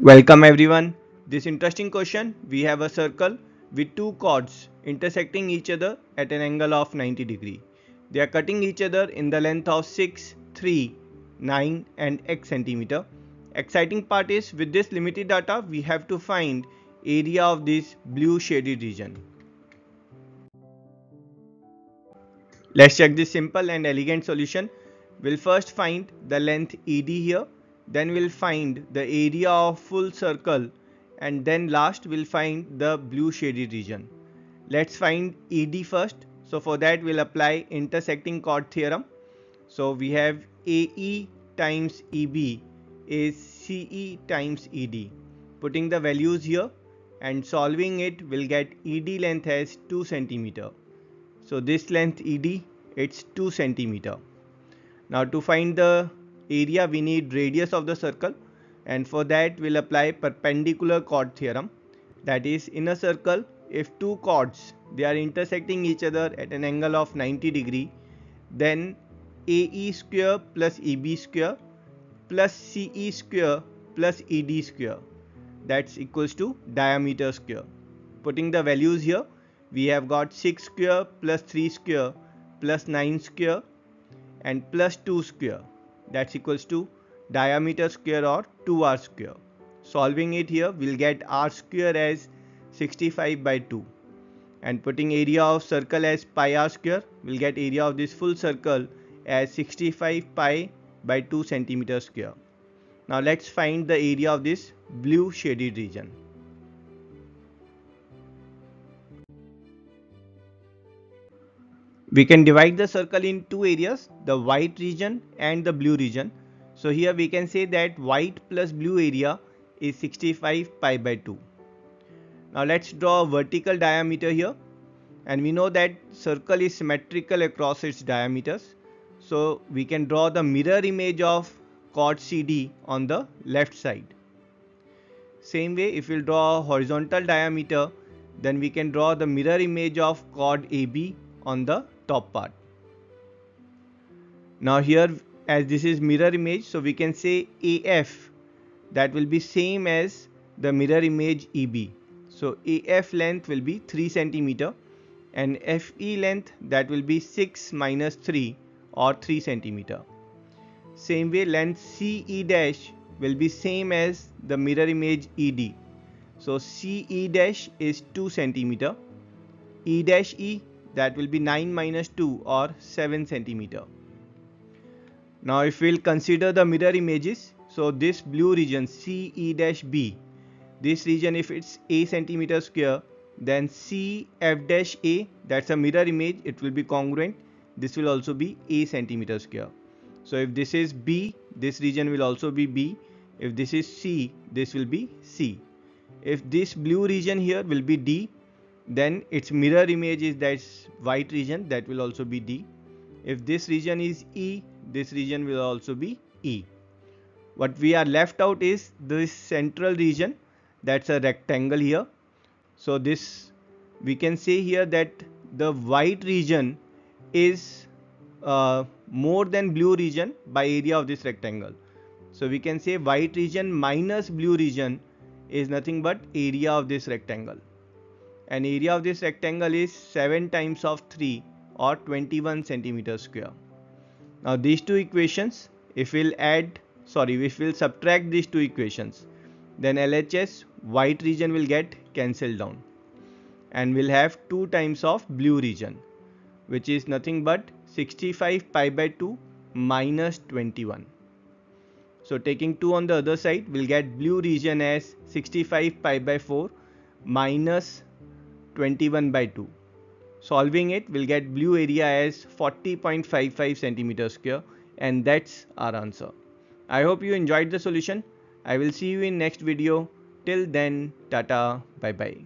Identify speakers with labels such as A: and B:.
A: Welcome everyone. This interesting question we have a circle with two chords intersecting each other at an angle of 90 degree. They are cutting each other in the length of 6, 3, 9 and x centimeter. Exciting part is with this limited data we have to find area of this blue shaded region. Let's check this simple and elegant solution. We'll first find the length ED here then we'll find the area of full circle and then last we'll find the blue shaded region. Let's find ED first. So for that we'll apply intersecting chord theorem. So we have AE times EB is CE times ED. Putting the values here and solving it will get ED length as 2 centimeter. So this length ED it's 2 centimeter. Now to find the area we need radius of the circle. And for that we'll apply perpendicular chord theorem. That is in a circle if two chords they are intersecting each other at an angle of 90 degree then AE square plus EB square plus CE square plus ED square. That's equals to diameter square. Putting the values here we have got 6 square plus 3 square plus 9 square and plus 2 square that's equals to diameter square or 2r square. Solving it here we'll get r square as 65 by 2 and putting area of circle as pi r square we'll get area of this full circle as 65 pi by 2 centimeter square. Now let's find the area of this blue shaded region. We can divide the circle in two areas, the white region and the blue region. So here we can say that white plus blue area is 65 pi by 2. Now let's draw a vertical diameter here and we know that circle is symmetrical across its diameters. So we can draw the mirror image of chord CD on the left side. Same way if we draw a horizontal diameter then we can draw the mirror image of chord AB on the top part. Now here as this is mirror image so we can say AF that will be same as the mirror image EB. So AF length will be 3 centimeter and FE length that will be 6 minus 3 or 3 centimeter. Same way length CE dash will be same as the mirror image ED. So CE dash is 2 centimeter. E dash E that will be 9 minus 2 or 7 centimeter. Now if we'll consider the mirror images, so this blue region CE dash B, this region if it's A centimeter square, then CF dash A, that's a mirror image, it will be congruent. This will also be A centimeter square. So if this is B, this region will also be B. If this is C, this will be C. If this blue region here will be D, then its mirror image is that white region that will also be D. If this region is E, this region will also be E. What we are left out is this central region that's a rectangle here. So this we can say here that the white region is uh, more than blue region by area of this rectangle. So we can say white region minus blue region is nothing but area of this rectangle and area of this rectangle is 7 times of 3 or 21 centimeter square. Now these two equations if we'll add sorry if we'll subtract these two equations then LHS white region will get cancelled down and we'll have 2 times of blue region which is nothing but 65 pi by 2 minus 21. So taking 2 on the other side we'll get blue region as 65 pi by 4 minus 21 by 2. Solving it will get blue area as 40.55 centimeter square and that's our answer. I hope you enjoyed the solution. I will see you in next video. Till then, tata, bye bye.